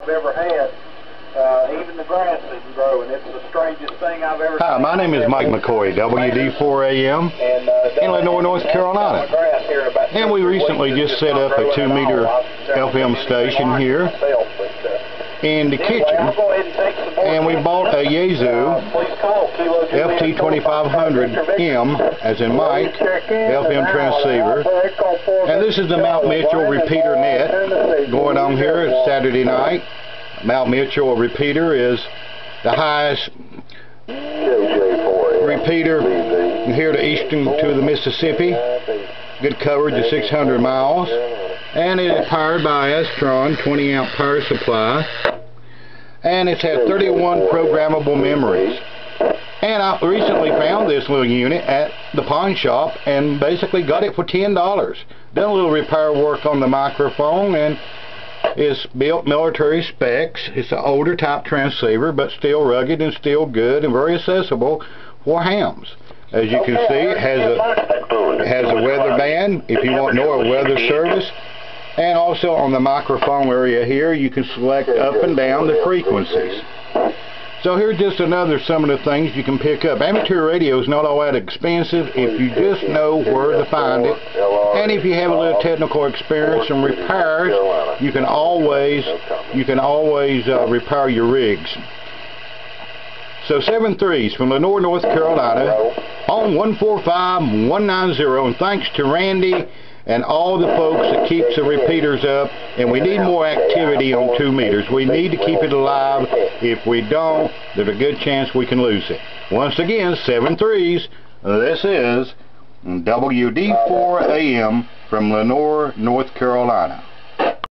I've ever had. Uh, even the grass isn't growing. It's the strangest thing I've ever Hi, my name is Mike McCoy, WD4AM. And, uh, in Lenoir, North Carolina. grass here in about And we two or three recently just set up a 2-meter all. I've never FM station here in the kitchen. and take some more And we bought a Yaesu Uh, please call Kilo Juliet FT2500M, as in Mike, FM transceiver. And this is the Mount Mitchell repeater net going on here. It's Saturday night. Mount Mitchell repeater is the highest repeater here to eastern to the Mississippi. Good coverage of 600 miles. And it is powered by Astron 20 amp power supply. And it's had 31 programmable memories. And I recently found this little unit at the pawn shop and basically got it for $10. Done a little repair work on the microphone and it's built military specs. It's an older type transceiver but still rugged and still good and very accessible for hams. As you can see, it has a has a weather band if you want NOAA weather service. And also on the microphone area here, you can select up and down the frequencies. So here's just another some of the things you can pick up. Amateur radio is not all that expensive if you just know where to find it. And if you have a little technical experience and repairs, you can always you can always uh, repair your rigs. So seven threes from Lenoir, North Carolina on 145190 and thanks to Randy and all the folks that keeps the repeaters up and we need more activity on 2 meters. We need to keep it alive. If we don't, there's a good chance we can lose it. Once again, seven threes. This is WD4AM from Lenoir, North Carolina.